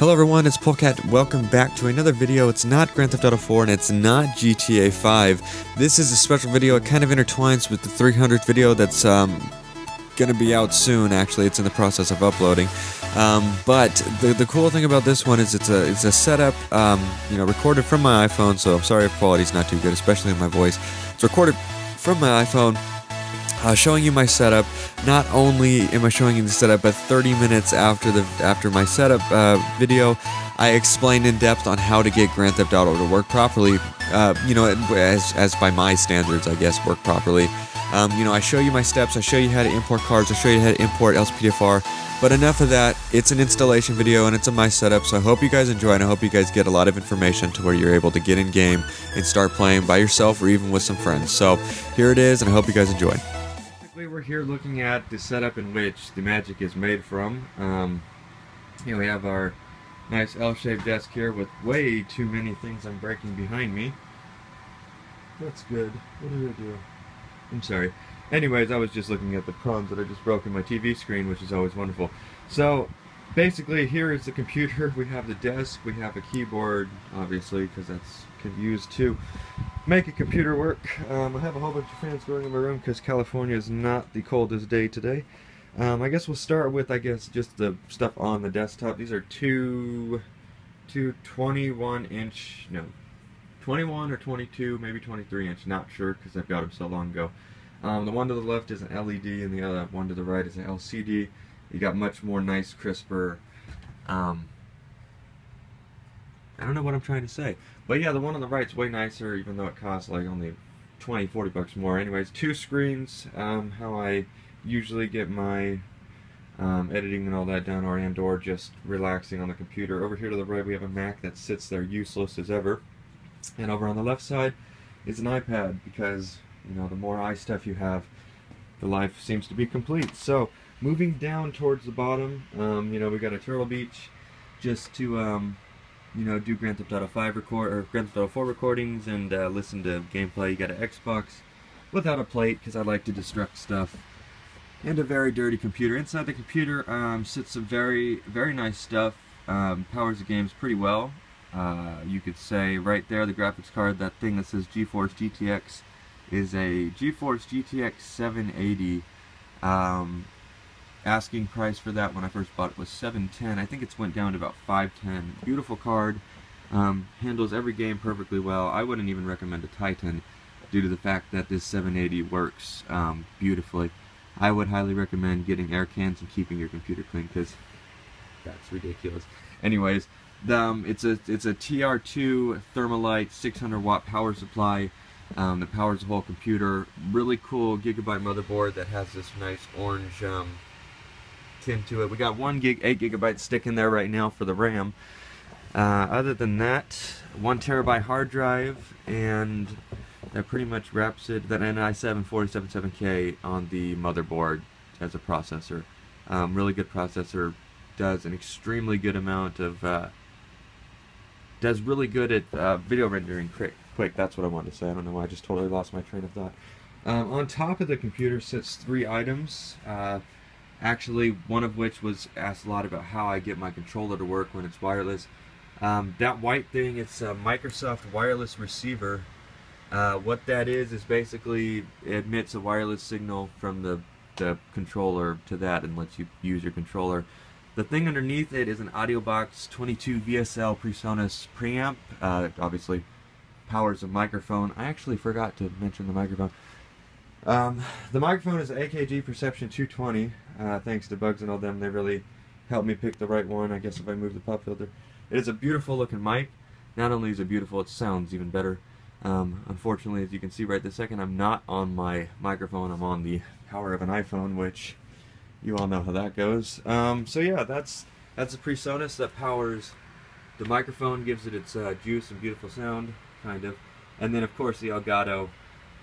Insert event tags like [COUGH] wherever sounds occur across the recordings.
Hello everyone, it's Polecat. Welcome back to another video. It's not Grand Theft Auto 4 and it's not GTA 5. This is a special video. It kind of intertwines with the 300th video that's um, going to be out soon. Actually, it's in the process of uploading. Um, but the, the cool thing about this one is it's a it's a setup, um, you know, recorded from my iPhone. So I'm sorry if quality's not too good, especially in my voice. It's recorded from my iPhone uh, showing you my setup. Not only am I showing you the setup, but 30 minutes after the after my setup uh, video, I explained in depth on how to get Grand Theft Auto to work properly. Uh, you know, as as by my standards, I guess, work properly. Um, you know, I show you my steps. I show you how to import cards. I show you how to import LCPDFR. But enough of that. It's an installation video and it's a my setup. So I hope you guys enjoy and I hope you guys get a lot of information to where you're able to get in game and start playing by yourself or even with some friends. So here it is, and I hope you guys enjoy we're here looking at the setup in which the magic is made from. Um, here we have our nice L-shaped desk here with way too many things I'm breaking behind me. That's good. What did I do? I'm sorry. Anyways, I was just looking at the crumbs that I just broke in my TV screen, which is always wonderful. So, basically, here is the computer. [LAUGHS] We have the desk. We have a keyboard, obviously, because that's can be used to make a computer work. Um, I have a whole bunch of fans going in my room because California is not the coldest day today. Um, I guess we'll start with, I guess, just the stuff on the desktop. These are two, two 21 inch, no, 21 or 22, maybe 23 inch, not sure because I've got them so long ago. Um, the one to the left is an LED and the other one to the right is an LCD. You got much more nice, crisper um, I don't know what I'm trying to say. But yeah, the one on the right's way nicer, even though it costs like only 20, 40 bucks more. Anyways, two screens, um, how I usually get my um, editing and all that done, or and or just relaxing on the computer. Over here to the right, we have a Mac that sits there useless as ever. And over on the left side is an iPad, because, you know, the more i stuff you have, the life seems to be complete. So, moving down towards the bottom, um, you know, we got a Turtle Beach just to um, you know, do Grand Theft Auto 5 record or Grand Theft Auto 4 recordings and uh, listen to gameplay. You got an Xbox without a plate because I like to destruct stuff. And a very dirty computer. Inside the computer um, sits some very, very nice stuff. Um, powers the games pretty well. Uh, you could say right there, the graphics card, that thing that says GeForce GTX is a GeForce GTX 780. Um, asking price for that when I first bought it was 710 I think it's went down to about 510 beautiful card. Um, handles every game perfectly well. I wouldn't even recommend a Titan due to the fact that this 780 works um, beautifully. I would highly recommend getting air cans and keeping your computer clean because that's ridiculous. Anyways the, um, it's a it's a TR2 Thermaltake 600 watt power supply um, that powers the whole computer. Really cool gigabyte motherboard that has this nice orange um, tint to it. We got one gig, eight gigabyte stick in there right now for the RAM. Uh, other than that, one terabyte hard drive, and that pretty much wraps it. That i7 477K on the motherboard as a processor. Um, really good processor. Does an extremely good amount of. Uh, does really good at uh, video rendering quick. Quick, that's what I wanted to say. I don't know why I just totally lost my train of thought. Um, on top of the computer sits three items. Actually, one of which was asked a lot about how I get my controller to work when it's wireless. Um, that white thing, it's a Microsoft wireless receiver. Uh, what that is is basically it emits a wireless signal from the, the controller to that and lets you use your controller. The thing underneath it is an AudioBox 22 VSL PreSonus preamp. Uh, obviously powers a microphone. I actually forgot to mention the microphone. Um, the microphone is AKG Perception 220. Uh, thanks to Buggs and all them, they really helped me pick the right one. I guess if I move the pop filter, it is a beautiful looking mic. Not only is it beautiful, it sounds even better. Um, unfortunately, as you can see right this second, I'm not on my microphone. I'm on the power of an iPhone, which you all know how that goes. Um, so yeah, that's that's a PreSonus that powers the microphone, gives it its uh, juice and beautiful sound, kind of. And then of course the Elgato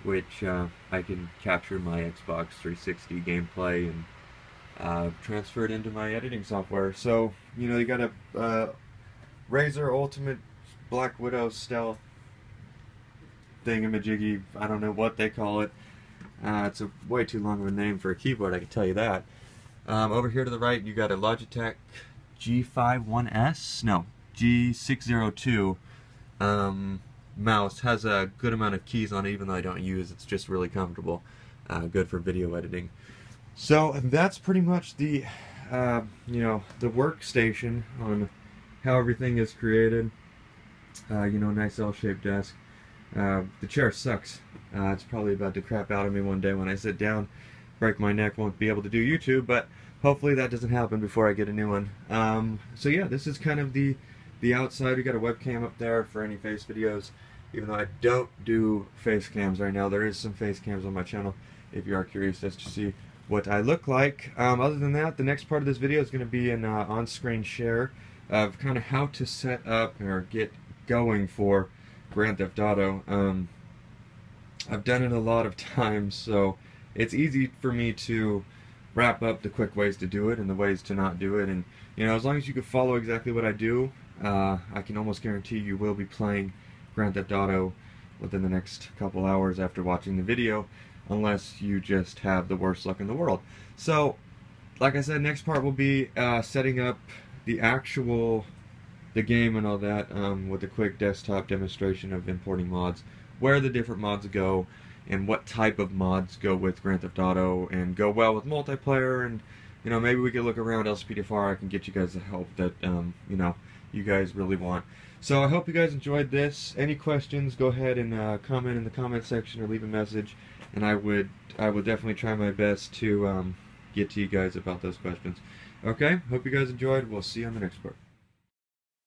which uh, I can capture my Xbox 360 gameplay and uh, transfer it into my editing software. So, you know, you got a uh, Razer Ultimate Black Widow Stealth thingamajiggy, I don't know what they call it. Uh, it's a way too long of a name for a keyboard, I can tell you that. Um, over here to the right, you got a Logitech G51S, no, G602 um, mouse has a good amount of keys on it, even though I don't use. It's just really comfortable, uh, good for video editing. So that's pretty much the, uh, you know, the workstation on how everything is created. Uh, you know, nice L-shaped desk. Uh, the chair sucks. Uh, it's probably about to crap out of me one day when I sit down, break my neck, won't be able to do YouTube, but hopefully that doesn't happen before I get a new one. Um, so yeah, this is kind of the the outside. We got a webcam up there for any face videos. Even though I don't do face cams right now, there is some face cams on my channel if you are curious as to see what I look like. Um, other than that, the next part of this video is going to be an uh, on-screen share of kind of how to set up or get going for Grand Theft Auto. Um, I've done it a lot of [LAUGHS] times, so it's easy for me to wrap up the quick ways to do it and the ways to not do it. And you know, as long as you can follow exactly what I do, uh, I can almost guarantee you will be playing Grand Theft Auto within the next couple hours after watching the video, unless you just have the worst luck in the world. So, like I said, next part will be uh, setting up the actual the game and all that um, with a quick desktop demonstration of importing mods, where the different mods go, and what type of mods go with Grand Theft Auto and go well with multiplayer, and you know maybe we could look around LCPDFR. I can get you guys the help that um, you know you guys really want. So I hope you guys enjoyed this. Any questions? Go ahead and uh, comment in the comment section or leave a message, and I would I will definitely try my best to um, get to you guys about those questions. Okay, hope you guys enjoyed. We'll see you on the next part.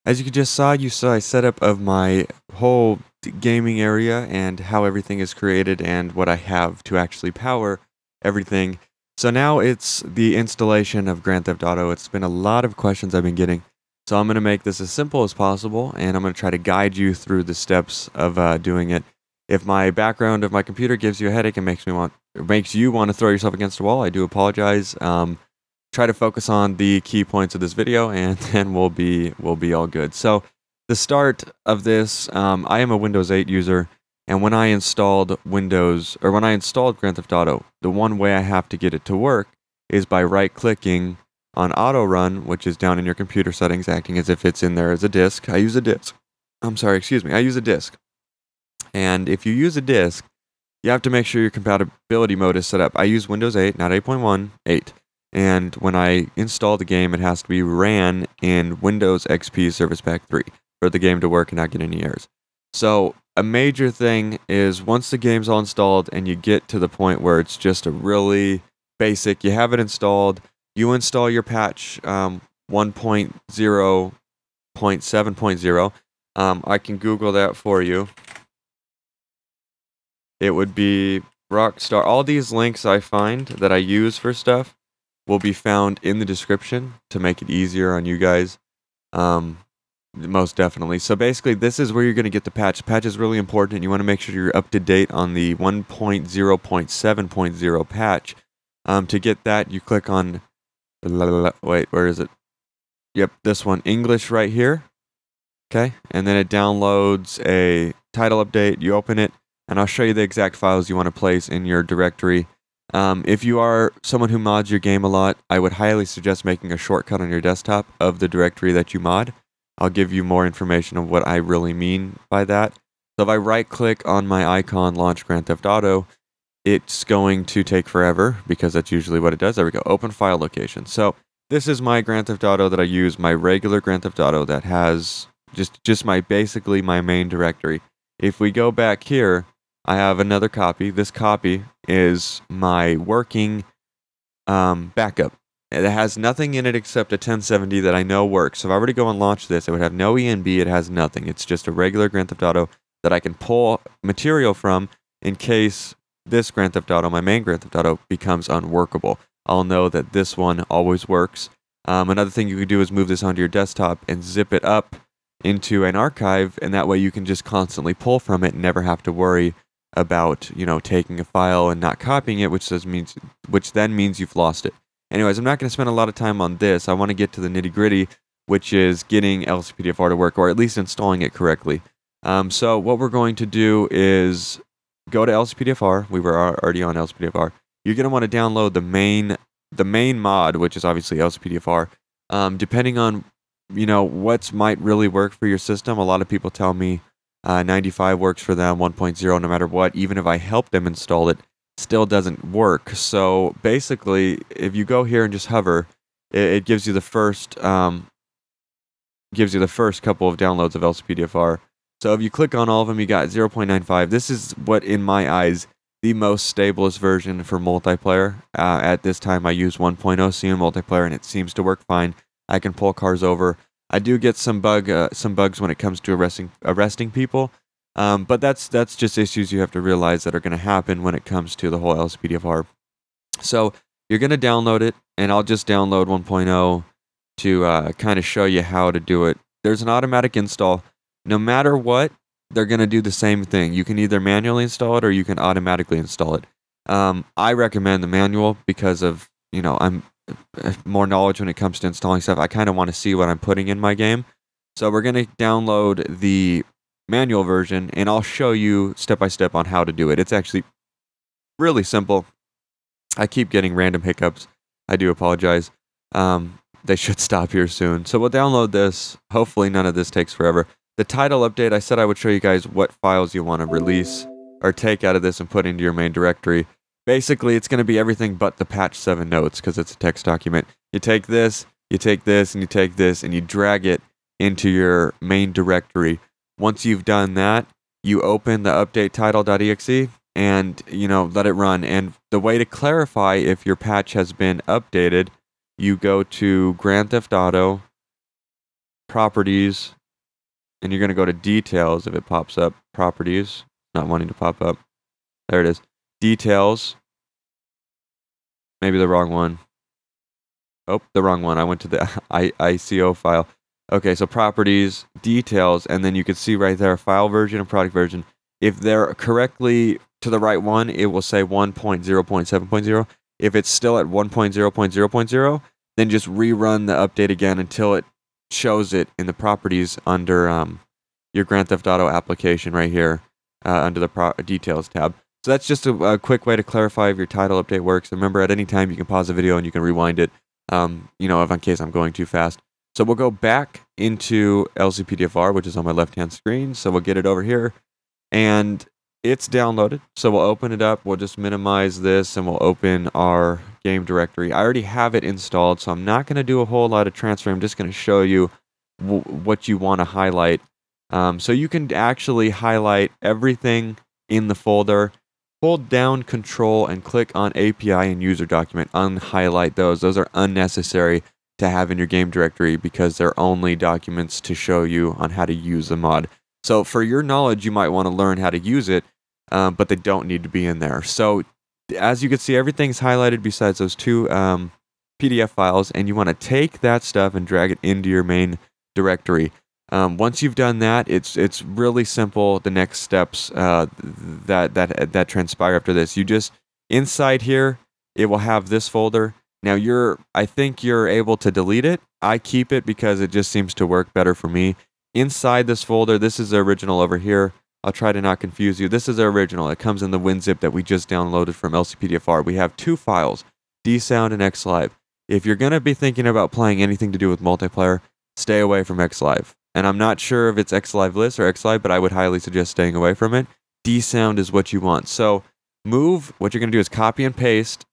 As you just saw, you saw a setup of my whole gaming area and how everything is created and what I have to actually power everything. So now it's the installation of Grand Theft Auto. It's been a lot of questions I've been getting. So I'm going to make this as simple as possible and I'm going to try to guide you through the steps of uh, doing it. If my background of my computer gives you a headache and makes me want makes you want to throw yourself against a wall, I do apologize. Um, try to focus on the key points of this video and [LAUGHS] then we'll be we'll be all good. So the start of this, um, I am a Windows 8 user and when I installed Windows or when I installed Grand Theft Auto, the one way I have to get it to work is by right clicking on auto run, which is down in your computer settings, acting as if it's in there as a disk. I use a disk. I'm sorry, excuse me. I use a disk. And if you use a disk, you have to make sure your compatibility mode is set up. I use Windows 8, not 8.1, 8. And when I install the game, it has to be ran in Windows XP Service Pack 3 for the game to work and not get any errors. So, a major thing is once the game's all installed and you get to the point where it's just a really basic, you have it installed, you install your patch um, 1.0.7.0. Um, I can Google that for you. It would be Rockstar. All these links I find that I use for stuff will be found in the description to make it easier on you guys. Um, most definitely. So basically, this is where you're going to get the patch. The patch is really important. You want to make sure you're up to date on the 1.0.7.0 patch. Um, to get that, you click on. Wait, where is it? Yep, this one, English right here. Okay, and then it downloads a title update. You open it, and I'll show you the exact files you want to place in your directory. Um, if you are someone who mods your game a lot, I would highly suggest making a shortcut on your desktop of the directory that you mod. I'll give you more information on what I really mean by that. So if I right click on my icon, launch Grand Theft Auto, it's going to take forever because that's usually what it does. There we go, open file location. So this is my Grand Theft Auto that I use, my regular Grand Theft Auto that has just, just my basically my main directory. If we go back here, I have another copy. This copy is my working um, backup. It has nothing in it except a 1070 that I know works. So if I were to go and launch this, it would have no ENB. It has nothing. It's just a regular Grand Theft Auto that I can pull material from in case this Grand Theft Auto, my main Grand Theft Auto, becomes unworkable. I'll know that this one always works. Um, another thing you can do is move this onto your desktop and zip it up into an archive, and that way you can just constantly pull from it and never have to worry about you know taking a file and not copying it, which says means which then means you've lost it. Anyways, I'm not going to spend a lot of time on this. I want to get to the nitty gritty, which is getting LCPDFR to work, or at least installing it correctly. Um, so what we're going to do is go to LCPDFR. We were already on LCPDFR. You're going to want to download the main the main mod, which is obviously LCPDFR. Um, depending on you know what might really work for your system, a lot of people tell me uh, 95 works for them, 1.0 no matter what. Even if I help them install it, still doesn't work. So basically, if you go here and just hover, it, it gives you the first um, gives you the first couple of downloads of LCPDFR. So if you click on all of them, you got 0.95. This is what, in my eyes, the most stablest version for multiplayer. Uh, at this time, I use 1.0 CM multiplayer, and it seems to work fine. I can pull cars over. I do get some bug uh, some bugs when it comes to arresting arresting people, um, but that's that's just issues you have to realize that are going to happen when it comes to the whole LCPDFR. So you're going to download it, and I'll just download 1.0 to uh, kind of show you how to do it. There's an automatic install. No matter what, they're going to do the same thing. You can either manually install it or you can automatically install it. Um, I recommend the manual because of you know I'm more knowledge when it comes to installing stuff. I kind of want to see what I'm putting in my game. So we're going to download the manual version and I'll show you step by step on how to do it. It's actually really simple. I keep getting random hiccups. I do apologize. Um, they should [LAUGHS] stop here soon. So we'll download this. Hopefully none of this takes forever. The title update, I said I would show you guys what files you want to release or take out of this and put into your main directory. Basically, it's going to be everything but the patch 7 notes because it's a text document. You take this, you take this, and you take this, and you drag it into your main directory. Once you've done that, you open the update title.exe and you know let it run. And the way to clarify if your patch has been updated, you go to Grand Theft Auto properties, and you're going to go to details if it pops up. Properties, not wanting to pop up. There it is. Details. Maybe the wrong one. Oh, the wrong one. I went to the [LAUGHS] I- ICO file. Okay, so properties, details, and then you can see right there file version and product version. If they're correctly to the right one, it will say 1.0.7.0. If it's still at 1.0.0.0, then just rerun the update again until it shows it in the properties under um, your Grand Theft Auto application right here uh, under the details tab. So that's just a, a, quick way to clarify if your title update works. Remember, at any time you can pause the video and you can rewind it. Um, you know, if in case I'm going too fast. So we'll go back into LCPDFR, which is on my left-hand screen. So we'll get it over here, and it's downloaded. So we'll open it up. We'll just minimize this, and we'll open our game directory. I already have it installed, so I'm not going to do a whole lot of transfer. I'm just going to show you what you want to highlight. Um, so you can actually highlight everything in the folder. Hold down Control and click on API and User Document. Unhighlight those. Those are unnecessary to have in your game directory because they're only documents to show you on how to use the mod. So for your knowledge, you might want to learn how to use it, um, but they don't need to be in there. So as you can see, everything's highlighted besides those two um, PDF files, and you want to take that stuff and drag it into your main directory. Um, once you've done that, it's it's really simple. The next steps uh, that that that transpire after this, you just inside here, it will have this folder. Now you're, I think you're able to delete it. I keep it because it just seems to work better for me. Inside this folder, this is the original over here. I'll try to not confuse you. This is the original. It comes in the WinZip that we just downloaded from LCPDFR. We have two files, DSound and XLive. If you're going to be thinking about playing anything to do with multiplayer, stay away from XLive. And I'm not sure if it's XLive List or XLive, but I would highly suggest staying away from it. DSound is what you want. So move, what you're going to do is copy and paste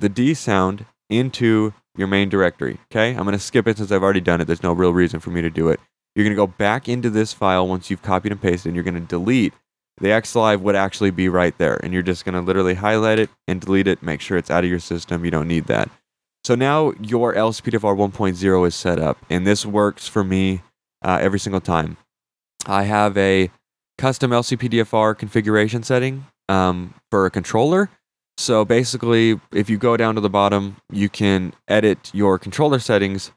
the DSound into your main directory. Okay, I'm going to skip it since I've already done it. There's no real reason for me to do it. You're going to go back into this file once you've copied and pasted, and you're going to delete. The XLive would actually be right there, and you're just going to literally highlight it and delete it. Make sure it's out of your system. You don't need that. So now your LCPDFR 1.0 is set up, and this works for me uh, every single time. I have a custom LCPDFR configuration setting um, for a controller so basically, if you go down to the bottom, you can edit your controller settings,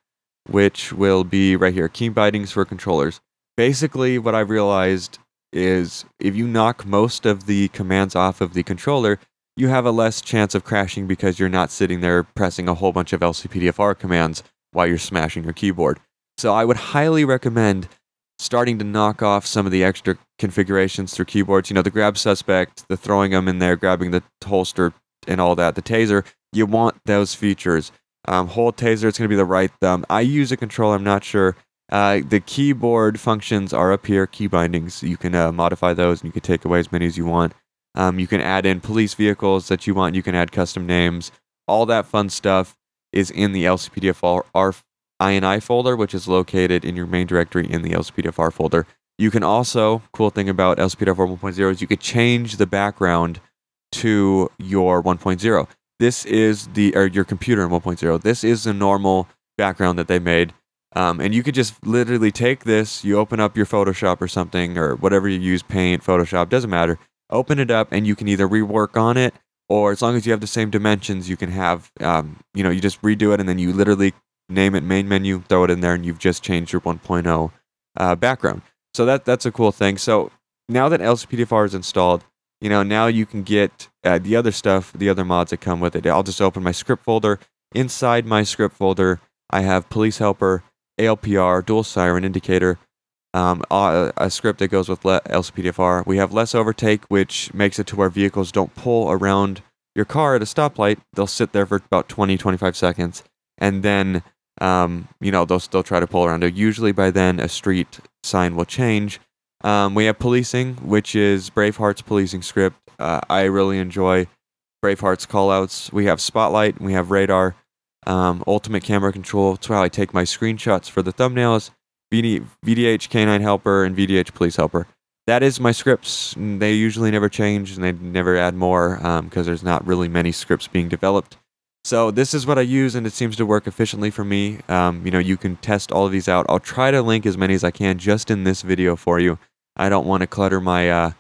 which will be right here, key bindings for controllers. Basically, what I've realized is if you knock most of the commands off of the controller, you have a less chance of crashing because you're not sitting there pressing a whole bunch of LCPDFR commands while you're smashing your keyboard. So I would highly recommend starting to knock off some of the extra configurations through keyboards. You know, the grab suspect, the throwing them in there, grabbing the holster and all that, the taser. You want those features. Um, hold taser, it's going to be the right thumb. I use a controller, I'm not sure. Uh, the keyboard functions are up here, key bindings. You can uh, modify those and you can take away as many as you want. Um, you can add in police vehicles that you want. You can add custom names. All that fun stuff is in the LCPDFR INI folder, which is located in your main directory in the LCPDFR folder. You can also, cool thing about LCPDFR 1.0 is you could change the background to your 1.0. This is the, or your computer in 1.0. This is the normal background that they made. Um, and you could just literally take this, you open up your Photoshop or something, or whatever you use, Paint, Photoshop, doesn't matter. Open it up, and you can either rework on it, or as long as you have the same dimensions, you can have, um, you know, you just redo it, and then you literally name it main menu, throw it in there, and you've just changed your 1.0 uh, background. So that that's a cool thing. So now that LCPDFR is installed, you know, now you can get uh, the other stuff, the other mods that come with it. I'll just open my script folder. Inside my script folder, I have Police Helper, ALPR, Dual Siren Indicator, um, a, a, script that goes with le- LCPDFR. We have Less Overtake, which makes it to where vehicles don't pull around your car at a stoplight. They'll sit there for about 20, 25 seconds. And then, um, you know, they'll still try to pull around. Usually by then, a street sign will change. Um, we have Policing, which is Braveheart's policing script. Uh, I really enjoy Braveheart's callouts. We have Spotlight, we have Radar, um, ultimate camera control. That's how I take my screenshots for the thumbnails. VD, VDH Canine Helper and VDH Police Helper. That is my scripts. They usually never change and they never add more because um, there's not really many scripts being developed. So this is what I use and it seems to work efficiently for me. Um, you know, you can test all of these out. I'll try to link as many as I can just in this video for you. I don't want to clutter my uh,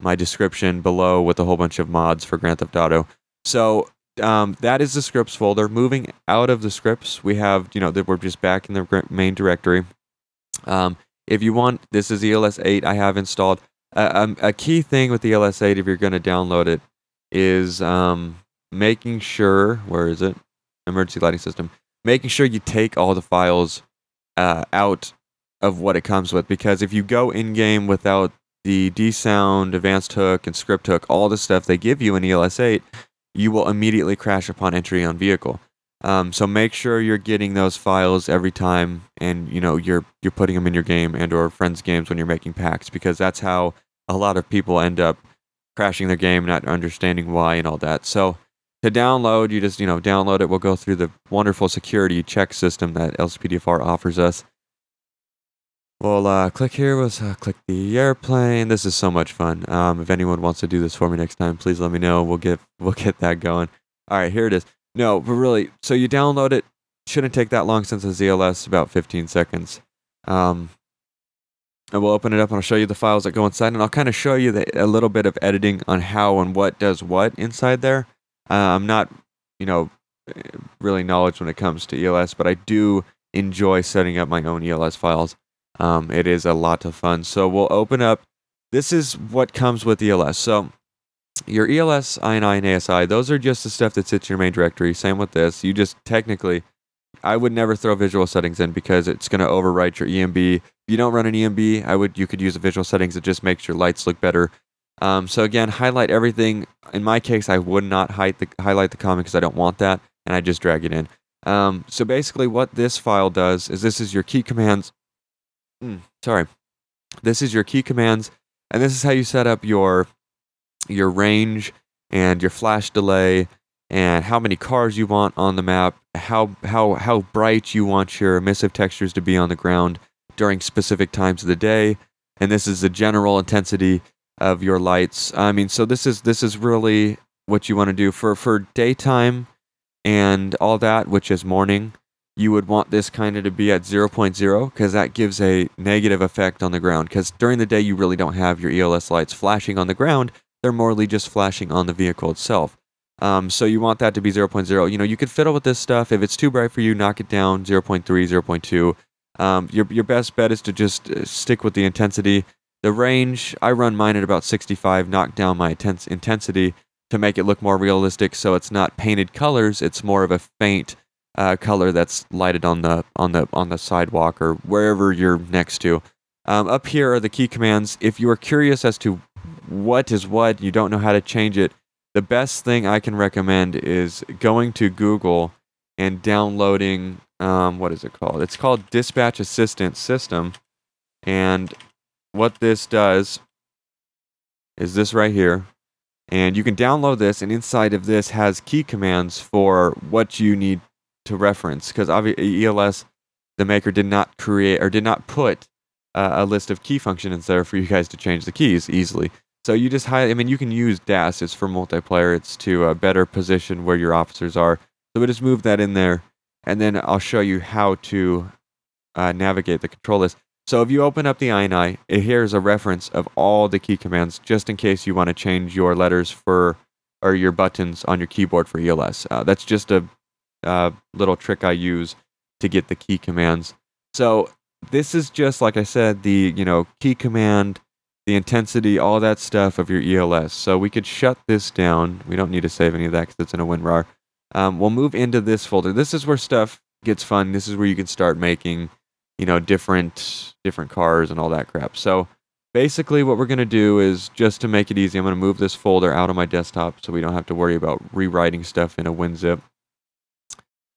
my description below with a whole bunch of mods for Grand Theft Auto. So um, that is the scripts folder. Moving out of the scripts, we have, you know, that we're just back in the main directory. Um, if you want, this is ELS 8 I have installed. Uh, um, a key thing with ELS 8, if you're going to download it, is um, making sure, where is it? Emergency lighting system. Making sure you take all the files uh, out of what it comes with. Because if you go in game without the D sound, advanced hook, and script hook, all the stuff they give you in ELS 8, you will immediately crash upon entry on vehicle. Um, so make sure you're getting those files every time, and you know you're you're putting them in your game and or friends' games when you're making packs, because that's how a lot of people end up crashing their game, not understanding why and all that. So to download, you just you know download it. We'll go through the wonderful security check system that LCPDFR offers us. We'll uh, click here. We'll uh, click the airplane. This is so much fun. Um, if anyone wants to do this for me next time, please let me know. We'll get we'll get that going. All right, here it is. No, but really, so you download it. Shouldn't take that long since the ZLS, about 15 seconds. Um, and we'll open it up and I'll show you the files that go inside, and I'll kind of show you the, a little bit of editing on how and what does what inside there. Uh, I'm not, you know, really knowledge when it comes to ELS, but I do enjoy setting up my own ELS files. Um, it is a lot of fun. So we'll open up. This is what comes with ELS. So your ELS, INI, and ASI, those are just the stuff that sits in your main directory. Same with this. You just technically, I would never throw visual settings in because it's going to overwrite your ENB. If you don't run an ENB, I would you could use the visual settings. It just makes your lights look better. Um, so again, highlight everything. In my case, I would not the, highlight the comment because I don't want that, and I just drag it in. Um, so basically, what this file does is this is your key commands Mm, sorry. This is your key commands, and this is how you set up your your range and your flash delay and how many cars you want on the map, how how how bright you want your emissive textures to be on the ground during specific times of the day, and this is the general intensity of your lights. I mean, so this is this is really what you want to do for for daytime and all that, which is morning you would want this kind of to be at 0.0 because that gives a negative effect on the ground. Because during the day, you really don't have your ELS lights flashing on the ground, they're morely just flashing on the vehicle itself. Um, so you want that to be 0.0. You know, you could fiddle with this stuff. If it's too bright for you, knock it down 0.3, 0.2. Um, your, your best bet is to just uh, stick with the intensity. The range, I run mine at about 65, knock down my intensity to make it look more realistic so it's not painted colors, it's more of a faint uh, color that's lighted on the on the on the sidewalk or wherever you're next to. Um, up here are the key commands. If you are curious as to what is what, you don't know how to change it. The best thing I can recommend is going to Google and downloading um, what is it called? It's called Dispatch Assistant System. And what this does is this right here. And you can download this, and inside of this has key commands for what you need to reference. Because obviously, ELS, the maker, did not create or did not put uh, a list of key functions there for you guys to change the keys easily. So you just hide. I mean, you can use DAS. It's for multiplayer. It's to uh, better position where your officers are. So we just move that in there, and then I'll show you how to uh, navigate the control list. So if you open up the INI, here's a reference of all the key commands, just in case you want to change your letters for or your buttons on your keyboard for ELS. Uh, that's just a uh, little trick I use to get the key commands. So this is just like I said, the you know key command, the intensity, all that stuff of your ELS. So we could shut this down. We don't need to save any of that because it's in a WinRAR. Um, we'll move into this folder. This is where stuff gets fun. This is where you can start making you know, different different cars and all that crap. So basically what we're going to do is just to make it easy, I'm going to move this folder out of my desktop so we don't have to worry about rewriting stuff in a WinZip.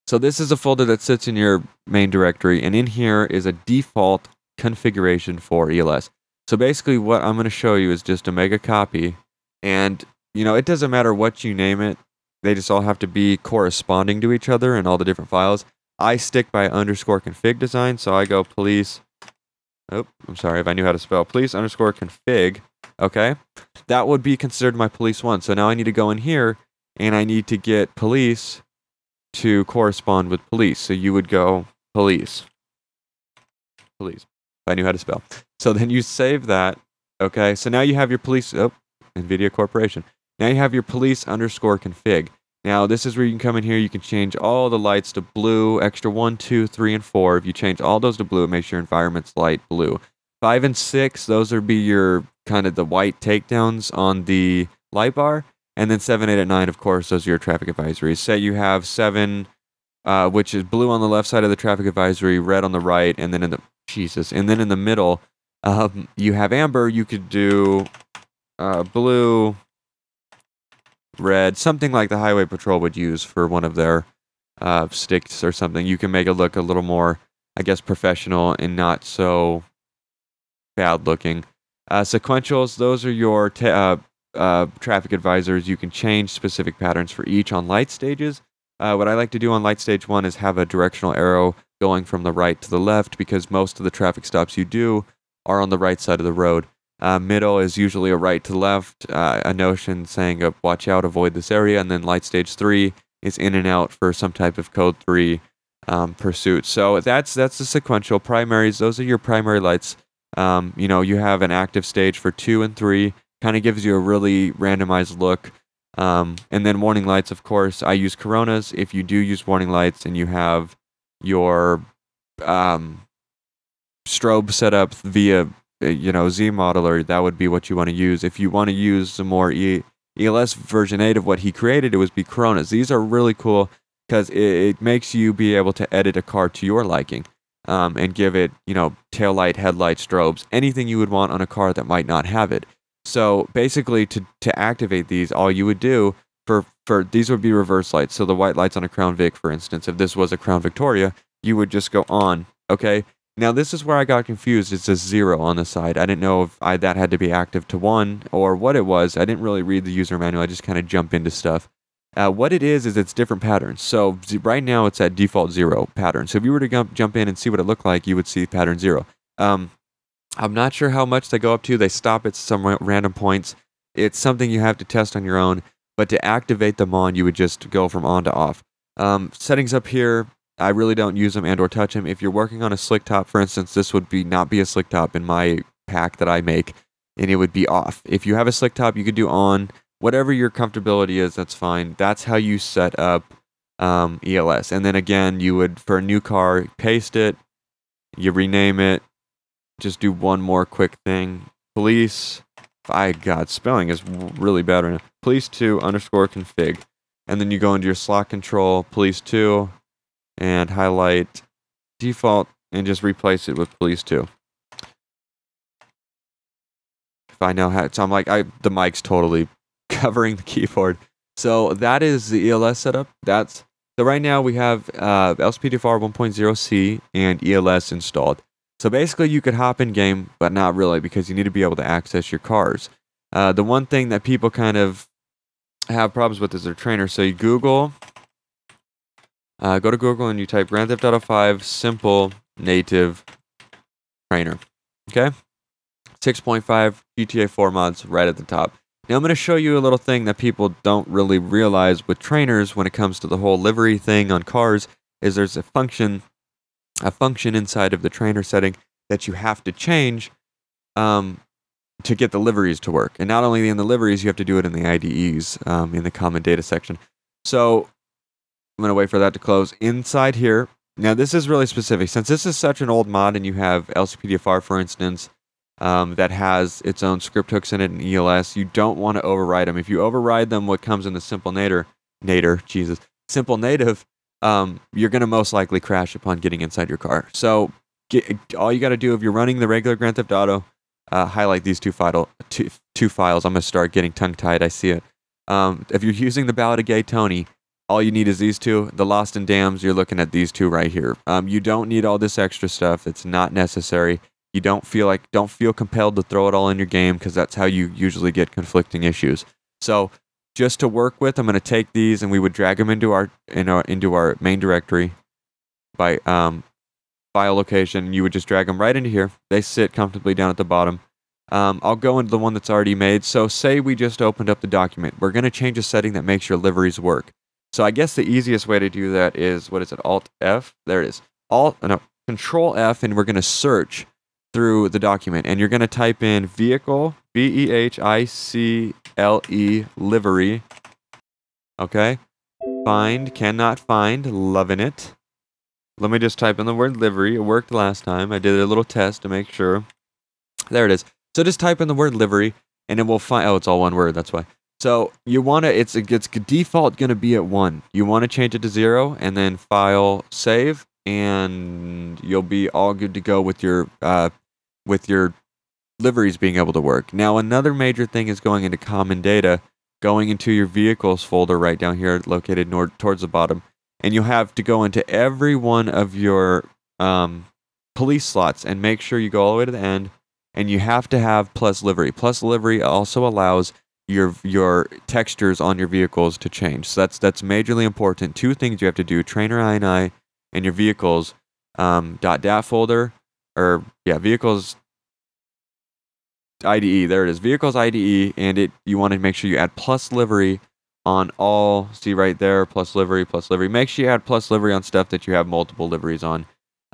So this is a folder that sits in your main directory, and in here is a default configuration for ELS. So basically what I'm going to show you is just a mega copy, and you know, it doesn't matter what you name it, they just all have to be corresponding to each other in all the different files. I stick by underscore config design. So I go police. Oh, I'm sorry if I knew how to spell police underscore config. Okay. That would be considered my police one. So now I need to go in here and I need to get police to correspond with police. So you would go police. Police. If I knew how to spell. So then you save that. Okay. So now you have your police. Oh, NVIDIA Corporation. Now you have your police underscore config. Now, this is where you can come in here. You can change all the lights to blue, extra one, two, three, and four. If you change all those to blue, it makes your environments light blue. Five and six, those would be your kind of the white takedowns on the light bar. And then seven, eight, and nine, of course, those are your traffic advisories. Say you have seven, uh, which is blue on the left side of the traffic advisory, red on the right, and then in the Jesus, and then in the middle, um, you have amber. You could do uh, blue, red, something like the Highway Patrol would use for one of their uh, sticks or something. You can make it look a little more, I guess, professional and not so bad looking. Uh, sequentials, those are your uh, uh, traffic advisors. You can change specific patterns for each on light stages. Uh, what I like to do on light stage one is have a directional arrow going from the right to the left because most of the traffic stops you do are on the right side of the road. Uh, middle is usually a right to left, uh, a notion saying uh, watch out, avoid this area, and then light stage three is in and out for some type of code three um, pursuit. So that's that's the sequential primaries. Those are your primary lights. Um, you know, you have an active stage for two and three, kind of gives you a really randomized look. Um, and then warning lights, of course, I use Coronas. If you do use warning lights and you have your um, strobe set up via you know Z modeler, that would be what you want to use. If you want to use the more e- ELS version 8 of what he created, it would be Coronas. These are really cool because it, it, makes you be able to edit a car to your liking um, and give it, you know, tail light, headlight, strobes, anything you would want on a car that might not have it. So basically, to, to activate these, all you would do for, for these would be reverse lights. So the white lights on a Crown Vic, for instance, if this was a Crown Victoria, you would just go on, okay? Now this is where I got confused. It says zero on the side. I didn't know if I, that had to be active to one or what it was. I didn't really read the user manual. I just kind of jump into stuff. Uh, what it is is it's different patterns. So right now it's at default zero pattern. So if you were to jump in and see what it looked like, you would see pattern zero. Um, I'm not sure how much they go up to. They stop at some random points. It's something you have to test on your own. But to activate them on, you would just go from on to off. Um, settings up here, I really don't use them and or touch them. If you're working on a slick top, for instance, this would be not be a slick top in my pack that I make, and it would be off. If you have a slick top, you could do on. Whatever your comfortability is, that's fine. That's how you set up um, ELS. And then again, you would for a new car, paste it, you rename it. Just do one more quick thing. Police. My God, spelling is really bad right now. Police two underscore config, and then you go into your slot control. Police two and highlight default and just replace it with police 2. If I know how, so I'm like, I the mic's totally [LAUGHS] covering the keyboard. So that is the ELS setup. That's So right now we have uh, LCPDFR 1.0c and ELS installed. So basically you could hop in game, but not really because you need to be able to access your cars. Uh, the one thing that people kind of have problems with is their trainer. So you Google, uh, go to Google and you type Grand Theft Auto 5 simple native trainer. Okay? 6.5 GTA 4 mods right at the top. Now I'm going to show you a little thing that people don't really realize with trainers when it comes to the whole livery thing on cars is there's a function a function inside of the trainer setting that you have to change um, to get the liveries to work. And not only in the liveries, you have to do it in the IDEs um, in the common data section. So I'm going to wait for that to close. Inside here, now this is really specific. Since this is such an old mod and you have LCPDFR, for instance, um, that has its own script hooks in it and ELS, you don't want to override them. If you override them, what comes in the simple nader, nader, Jesus, simple native, um, you're going to most likely crash upon getting inside your car. So get, all you got to do if you're running the regular Grand Theft Auto, uh, highlight these two, file, two, two files. I'm going to start getting tongue tied. I see it. Um, if you're using the Ballad of Gay Tony, all you need is these two. The Lost and Damned, you're looking at these two right here. Um, you don't need all this extra stuff. It's not necessary. You don't feel like don't feel compelled to throw it all in your game because that's how you usually get conflicting issues. So just to work with, I'm going to take these and we would drag them into our, in our into our main directory by um, file location. You would just drag them right into here. They sit comfortably down at the bottom. Um, I'll go into the one that's already made. So say we just opened up the document. We're going to change a setting that makes your liveries work. So I guess the easiest way to do that is, what is it, Alt F? There it is. Alt, no, Control F, and we're going to search through the document. And you're going to type in vehicle, V E H I C L E, livery. Okay. Find, cannot find, loving it. Let me just type in the word livery. It worked last time. I did a little test to make sure. There it is. So just type in the word livery and it will find, oh, it's all one word. That's why. So you want to, it's, it's default going to be at one. You want to change it to zero and then file save and you'll be all good to go with your, uh, with your liveries being able to work. Now, another major thing is going into common data, going into your vehicles folder right down here, located nord- towards the bottom, and you have to go into every one of your um, police slots and make sure you go all the way to the end. And you have to have plus livery. Plus livery also allows your your textures on your vehicles to change. So that's that's majorly important. Two things you have to do: trainer INI and your vehicles um, .dat folder or yeah vehicles IDE. There it is. Vehicles IDE, and it you want to make sure you add plus livery on all. See right there, plus livery, plus livery. Make sure you add plus livery on stuff that you have multiple liveries on,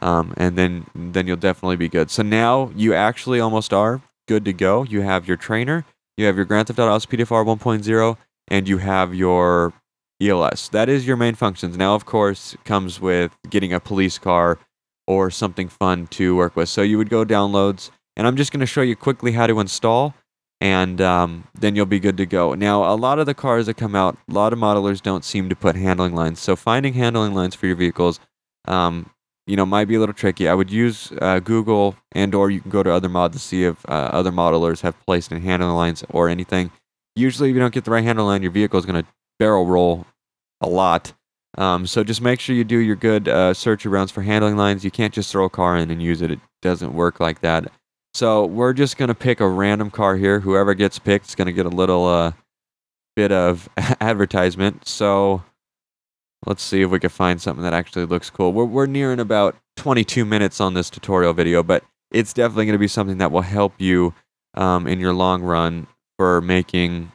um, and then then you'll definitely be good. So now you actually almost are good to go. You have your trainer, you have your Grand Theft Auto SPDFR 1.0, and you have your ELS. That is your main functions. Now, of course, comes with getting a police car or something fun to work with. So you would go downloads and I'm just going to show you quickly how to install, and um, then you'll be good to go. Now, a lot of the cars that come out, a lot of modelers don't seem to put handling lines. So finding handling lines for your vehicles, um, you know, might be a little tricky. I would use uh, Google and or you can go to other mods to see if uh, other modelers have placed in handling lines or anything. Usually, if you don't get the right handling line, your vehicle is going to barrel roll a lot. Um, so just make sure you do your good uh, search arounds for handling lines. You can't just throw a car in and use it. It doesn't work like that. So we're just going to pick a random car here. Whoever gets picked is going to get a little uh, bit of [LAUGHS] advertisement. So let's see if we can find something that actually looks cool. We're, we're nearing about 22 minutes on this tutorial video, but it's definitely going to be something that will help you um, in your long run for making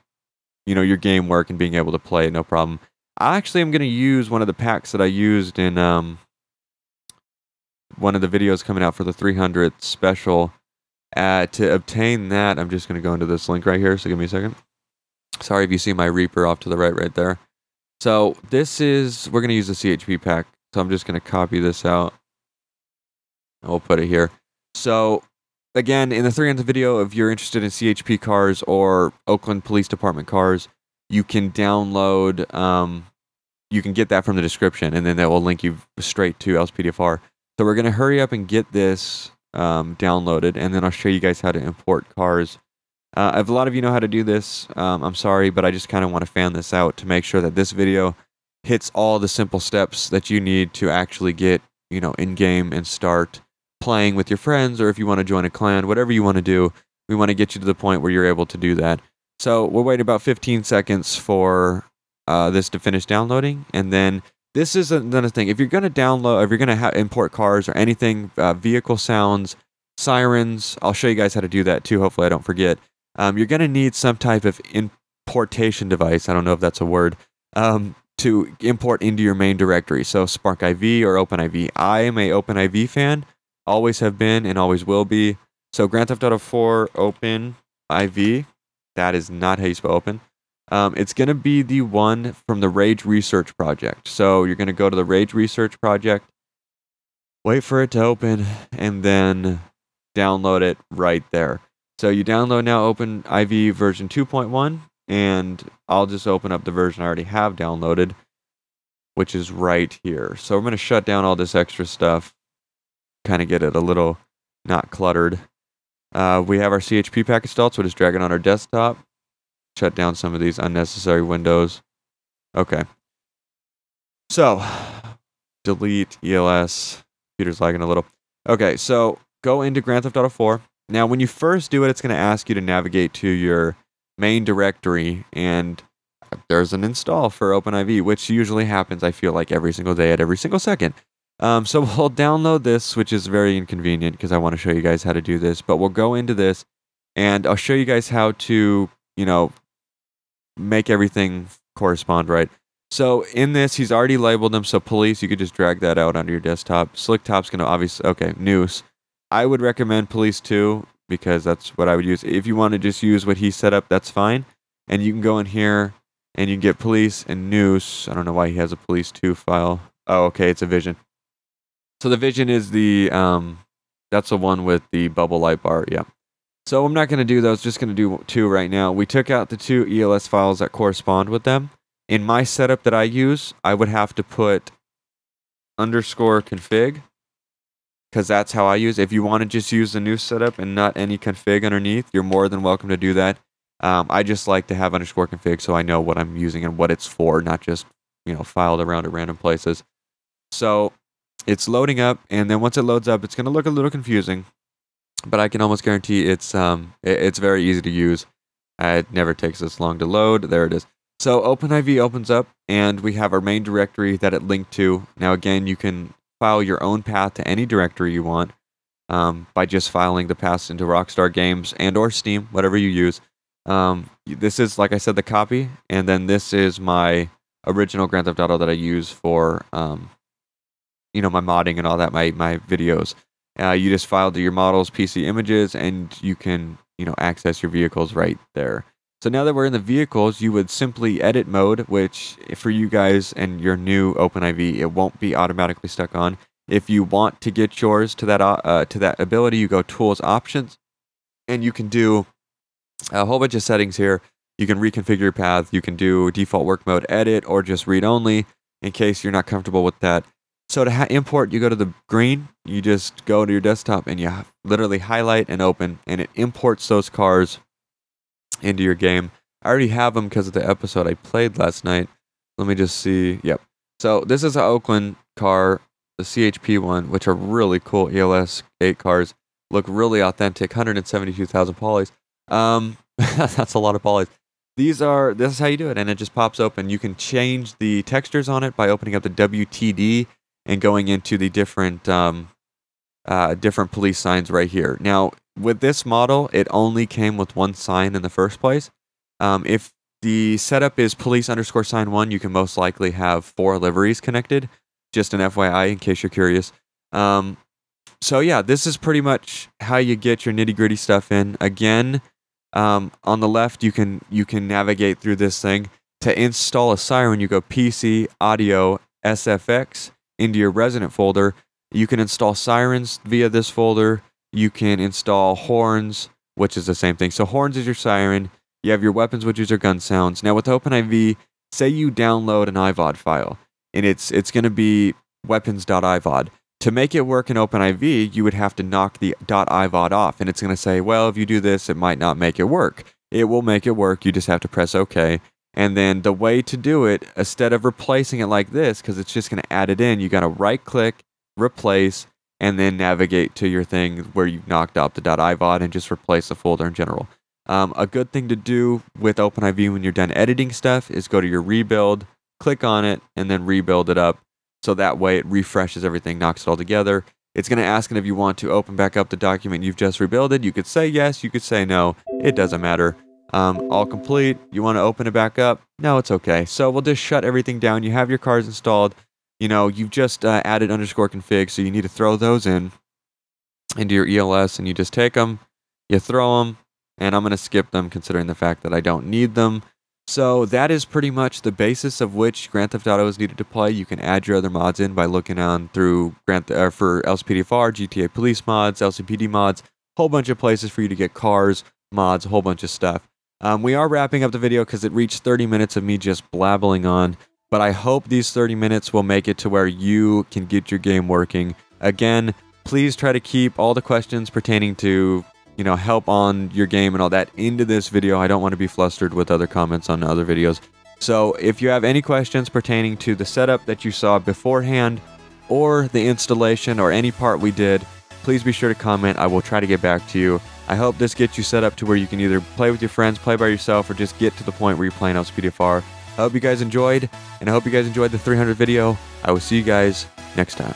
you know your game work and being able to play it no problem. I actually am going to use one of the packs that I used in um, one of the videos coming out for the 300th special uh, to obtain that, I'm just going to go into this link right here. So give me a second. Sorry if you see my Reaper off to the right right there. So this is, we're going to use the CHP pack. So I'm just going to copy this out. And we'll put it here. So again, in the 300th video, if you're interested in CHP cars or Oakland Police Department cars, you can download, um, you can get that from the description, and then that will link you straight to LCPDFR. So we're going to hurry up and get this um, downloaded, and then I'll show you guys how to import cars. Uh, if a lot of you know how to do this, um, I'm sorry, but I just kind of want to fan this out to make sure that this video hits all the simple steps that you need to actually get, you know, in game and start playing with your friends or if you want to join a clan, whatever you want to do, we want to get you to the point where you're able to do that. So we're waiting about 15 seconds for uh, this to finish downloading, and then this is another thing. If you're going to download, if you're going to import cars or anything, uh, vehicle sounds, sirens, I'll show you guys how to do that too. Hopefully, I don't forget. Um, you're going to need some type of importation device. I don't know if that's a word. Um, to import into your main directory. So Spark IV or OpenIV. I am a OpenIV fan, always have been and always will be. So Grand Theft Auto 4 Open IV. That is not how you spell open. Um, it's going to be the one from the Rage Research Project. So you're going to go to the Rage Research Project, wait for it to open, and then download it right there. So you download now Open IV version 2.1, and I'll just open up the version I already have downloaded, which is right here. So I'm going to shut down all this extra stuff, kind of get it a little not cluttered. Uh, we have our CHP pack installed, so just drag it on our desktop. Shut down some of these unnecessary windows. Okay. So, delete ELS. Computer's lagging a little. Okay, so go into Grand Theft Auto 4. Now, when you first do it, it's going to ask you to navigate to your main directory, and there's an install for OpenIV, which usually happens, I feel like, every single day at every single second. Um, so [LAUGHS] we'll download this, which is very inconvenient because I want to show you guys how to do this. But we'll go into this, and I'll show you guys how to, you know, make everything correspond right. So in this, he's already labeled them. So police, you could just drag that out onto your desktop. Slick Top's gonna obviously okay. Noose. I would recommend police too because that's what I would use. If you want to just use what he set up, that's fine. And you can go in here and you can get police and noose. I don't know why he has a police two file. Oh, okay, it's a vision. So the vision is the um, that's the one with the bubble light bar. Yeah. So I'm not going to do those. Just going to do two right now. We took out the two ELS files that correspond with them. In my setup that I use, I would have to put underscore config because that's how I use. If you want to just use the new setup and not any config underneath, you're more than welcome to do that. Um, I just like to have underscore config so I know what I'm using and what it's for, not just you know filed around at random places. So it's loading up, and then once it loads up, it's going to look a little confusing, but I can almost guarantee it's um it, it's very easy to use. Uh, it never takes this long to load. There it is. So OpenIV opens up, and we have our main directory that it linked to. Now again, you can file your own path to any directory you want um, by just filing the paths into Rockstar Games and or Steam, whatever you use. Um, this is, like I said, the copy, and then this is my original Grand Theft Auto that I use for, um, you know, my modding and all that, my my videos. Uh, you just file to your models, PC images, and you can, you know, access your vehicles right there. So now that we're in the vehicles, you would simply edit mode, which for you guys and your new OpenIV, it won't be automatically stuck on. If you want to get yours to that uh, to that ability, you go Tools Options, and you can do a whole bunch of settings here. You can reconfigure your path. You can do default work mode edit or just read only in case you're not comfortable with that. So to import, you go to the green. You just go to your desktop and you literally highlight and open, and it imports those cars into your game. I already have them because of the episode I played last night. Let me just see. Yep. So this is an Oakland car, the CHP one, which are really cool ELS 8 cars. Look really authentic. 172,000 polys. Um, [LAUGHS] that's a lot of polys. These are this is how you do it, and it just pops open. You can change the textures on it by opening up the WTD and going into the different um, uh, different police signs right here. Now, with this model, it only came with one sign in the first place. Um, if the setup is police underscore sign one, you can most likely have four liveries connected. Just an FYI, in case you're curious. Um, so yeah, this is pretty much how you get your nitty gritty stuff in. Again, um, on the left, you can you can navigate through this thing. To install a siren, you go PC Audio SFX into your resident folder. You can install sirens via this folder. You can install horns, which is the same thing. So horns is your siren. You have your weapons, which is your gun sounds. Now with OpenIV, say you download an IVOD file, and it's it's going to be weapons.ivod. To make it work in OpenIV, you would have to knock the .ivod off, and it's going to say, well, if you do this, it might not make it work. It will make it work. You just have to press OK, And then the way to do it, instead of replacing it like this, because it's just going to add it in, you got to right click, replace, and then navigate to your thing where you've knocked out the .ivod and just replace the folder in general. Um, a good thing to do with OpenIV when you're done editing stuff is go to your rebuild, click on it, and then rebuild it up. So that way it refreshes everything, knocks it all together. It's going to ask if you want to open back up the document you've just rebuilded. You could say yes, you could say no. It doesn't matter. Um, all complete. You want to open it back up? No, it's okay. So we'll just shut everything down. You have your cards installed. You know, you've just uh, added underscore config, so you need to throw those in into your ELS, and you just take them, you throw them, and I'm going to skip them considering the fact that I don't need them. So that is pretty much the basis of which Grand Theft Auto is needed to play. You can add your other mods in by looking on through Grand uh, for LCPDFR, GTA Police mods, LCPD mods, whole bunch of places for you to get cars, mods, a whole bunch of stuff. Um, we are wrapping up the video because it reached 30 minutes of me just blabbling on, but I hope these 30 minutes will make it to where you can get your game working. Again, please try to keep all the questions pertaining to, you know, help on your game and all that into this video. I don't want to be flustered with other comments on other videos. So if you have any questions pertaining to the setup that you saw beforehand, or the installation, or any part we did, please be sure to comment. I will try to get back to you. I hope this gets you set up to where you can either play with your friends, play by yourself, or just get to the point where you're playing LCPDFR. I hope you guys enjoyed, and I hope you guys enjoyed the 300 video. I will see you guys next time.